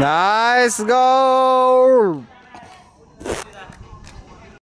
Nice goal!